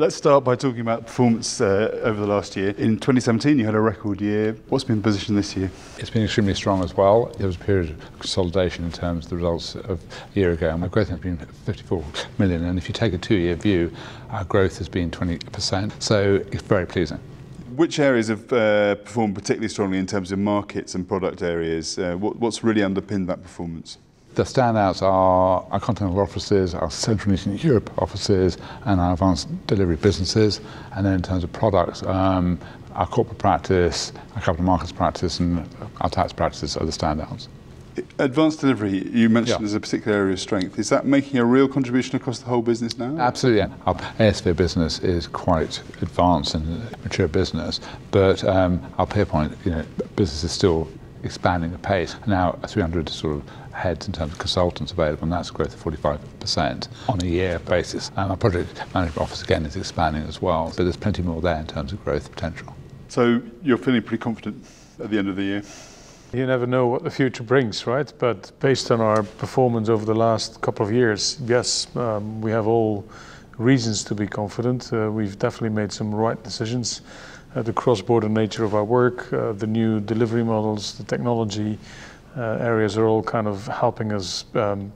Let's start by talking about performance uh, over the last year. In 2017, you had a record year. What's been the position this year? It's been extremely strong as well. There was a period of consolidation in terms of the results of a year ago, and our growth has been 54 million. And if you take a two-year view, our growth has been 20%. So it's very pleasing. Which areas have uh, performed particularly strongly in terms of markets and product areas? Uh, what, what's really underpinned that performance? The standouts are our continental offices, our Central and Eastern Europe offices, and our advanced delivery businesses. And then in terms of products, um, our corporate practice, our capital markets practice, and our tax practices are the standouts. Advanced delivery, you mentioned Yeah. as a particular area of strength. Is that making a real contribution across the whole business now? Absolutely. yeah. Our ASV business is quite advanced and mature business, but um, our PeerPoint you know, business is still expanding at pace. Now, 300 sort of heads in terms of consultants available, and that's a growth of 45% on a year basis. And our project management office, again, is expanding as well. So there's plenty more there in terms of growth potential. So you're feeling pretty confident at the end of the year? You never know what the future brings, right? But based on our performance over the last couple of years, yes, um, we have all reasons to be confident. Uh, we've definitely made some right decisions. Uh, the cross-border nature of our work, uh, the new delivery models, the technology areas are all kind of helping us um,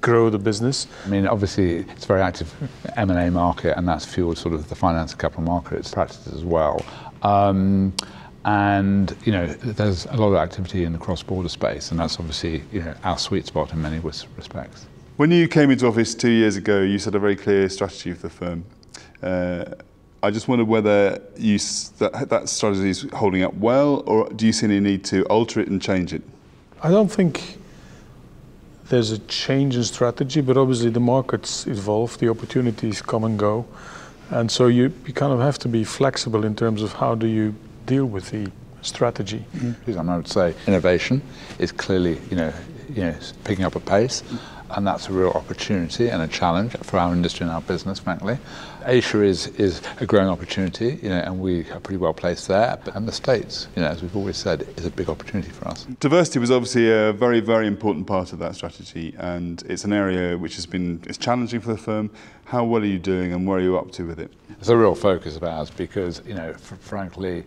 grow the business. I mean, obviously, it's a very active M&A market, and that's fueled sort of the finance and capital markets practices as well. Um, and you know, there's a lot of activity in the cross-border space, and that's obviously you know our sweet spot in many respects. When you came into office two years ago, you set a very clear strategy for the firm. Uh, I just wonder whether you, that, that strategy is holding up well, or do you see any need to alter it and change it? I don't think there's a change in strategy, but obviously the markets evolve, the opportunities come and go. And so you, you kind of have to be flexible in terms of how do you deal with the strategy. Mm-hmm. I would say innovation is clearly, you know, you know, picking up a pace, and that's a real opportunity and a challenge for our industry and our business, frankly. Asia is, is a growing opportunity, you know, and we are pretty well placed there. And the States, you know, as we've always said, is a big opportunity for us. Diversity was obviously a very, very important part of that strategy, and it's an area which has been it's challenging for the firm. How well are you doing, and where are you up to with it? It's a real focus of ours because, you know, fr- frankly,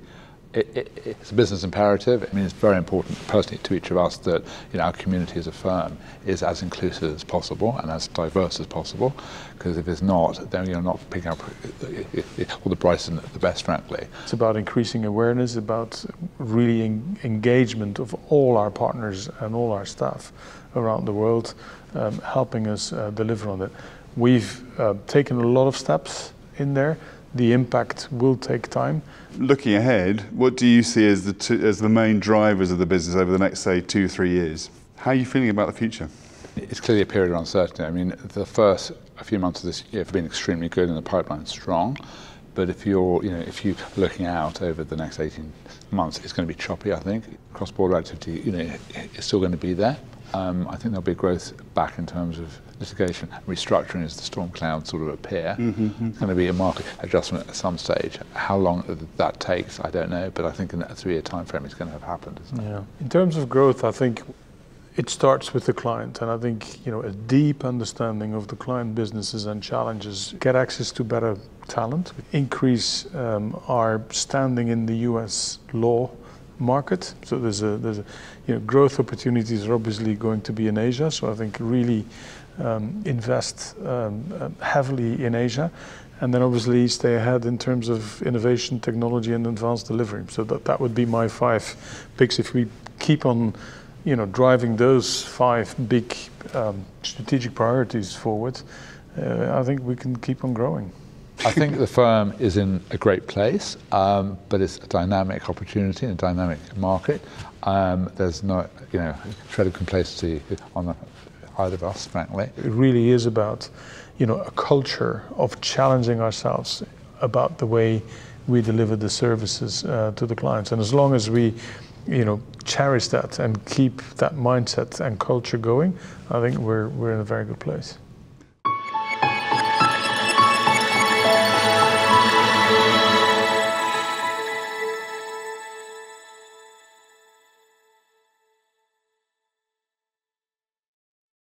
it, it, it's a business imperative. I mean, it's very important personally to each of us that you know our community as a firm is as inclusive as possible and as diverse as possible. Because if it's not, then you're not picking up all the brightest and the best, frankly. It's about increasing awareness, about really en- engagement of all our partners and all our staff around the world, um, helping us uh, deliver on it. We've uh, taken a lot of steps in there. The impact will take time. Looking ahead, what do you see as the two, as the main drivers of the business over the next, say, two, three years? How are you feeling about the future? It's clearly a period of uncertainty. I mean, the first a few months of this year have been extremely good and the pipeline's strong. But if you're, you know, if you're looking out over the next 18 months, it's going to be choppy, I think. Cross-border activity, you know, is still going to be there. Um, I think there'll be growth back in terms of litigation, restructuring as the storm clouds sort of appear. It's going to be a market adjustment at some stage. How long that takes, I don't know, but I think in a three-year time frame, it's going to have happened. Isn't it? Yeah. In terms of growth, I think it starts with the client, and I think you know a deep understanding of the client businesses and challenges. Get access to better talent, increase um, our standing in the U.S. law market. So there's a there's a you know growth opportunities are obviously going to be in Asia. So I think really um, invest um, uh, heavily in Asia. And then obviously stay ahead in terms of innovation, technology, and advanced delivery. So that, that would be my five picks. If we keep on, you know, driving those five big um, strategic priorities forward, uh, I think we can keep on growing. I think the firm is in a great place, um, but it's a dynamic opportunity and a dynamic market. Um, there's no, you know, shred of complacency on the, either of us, frankly. It really is about, you know, a culture of challenging ourselves about the way we deliver the services uh, to the clients. And as long as we, you know, cherish that and keep that mindset and culture going, I think we're, we're in a very good place.